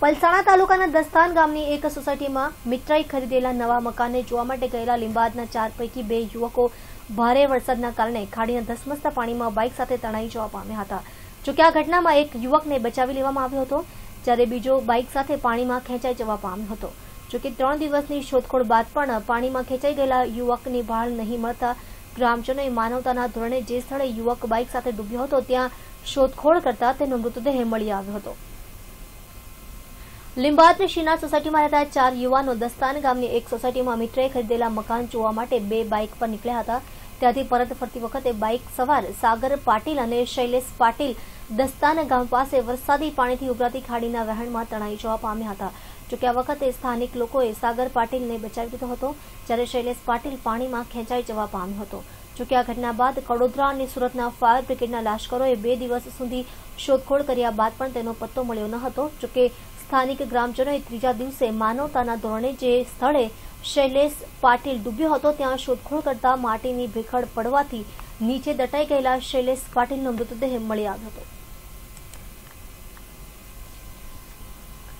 પલસાણા તાલુકાના દસ્તાન ગામની એક સોસાયટીમાં મિત્રાઈ ખરીદેલા નવા મકાનને જોવા માટે ગયેલા લીંબાદના ચાર પૈકી બે યુવકો ભારે વરસાદના કારણે ખાડીના ધસમસતા પાણીમાં બાઇક સાથે તણાઈ જવા પામ્યા હતા. જોકે આ ઘટનામાં એક યુવકને બચાવી લેવામાં આવ્યો હતો, જ્યારે બીજો બાઇક સાથે પાણીમાં ખેંચાઈ જવા પામ્યો હતો. જોકે ત્રણ દિવસની શોધખોળ બાદ પણ પાણીમાં ખેંચાઈ ગયેલા યુવકની ભાળ નહીં મળતા ગ્રામજનોએ માનવતાના ધોરણે જે સ્થળે યુવક બાઇક સાથે ડૂબ્યો હતો, ત્યાં શોધખોળ કરતા તેનો મૃતદેહ મળી આવ્યો હતો. લીંબાદની શ્રીનાથ સોસાયટીમાં રહેતા ચાર યુવાનો દસ્તાન ગામની એક સોસાયટીમાં મિત્રએ ખરીદેલા મકાન જોવા માટે બે બાઇક પર નીકળ્યા હતા. ત્યાંથી પરત ફરતી વખતે બાઇક સવાર સાગર પાટીલ અને શૈલેષ પાટીલ દસ્તાન ગામ પાસે વરસાદી પાણીથી ઉભરાતી ખાડીના વહેણમાં તણાઈ જવા પામ્યા હતા. જોકે આ વખતે સ્થાનિક લોકોએ સાગર પાટીલને બચાવી દીધો હતો, જ્યારે શૈલેષ પાટીલ પાણીમાં ખેંચાઈ જવા પામ્યો હતો. જોકે આ ઘટના બાદ કડોદરા અને સુરતના ફાયર બ્રિગેડના લાશ્કરોએ બે દિવસ સુધી શોધખોળ કર્યા બાદ પણ તેનો પત્તો મળ્યો ન હતો. જોકે સ્થાનિક ગ્રામજનોએ ત્રીજા દિવસે માનવતાના ધોરણે જે સ્થળે શૈલેષ પાટીલ ડૂબ્યો હતો, ત્યાં શોધખોળ કરતા માટીની ભેખડ પડવાથી નીચે દટાઈ ગયેલા શૈલેષ પાટીલનો મૃતદેહ મળી આવ્યો હતો.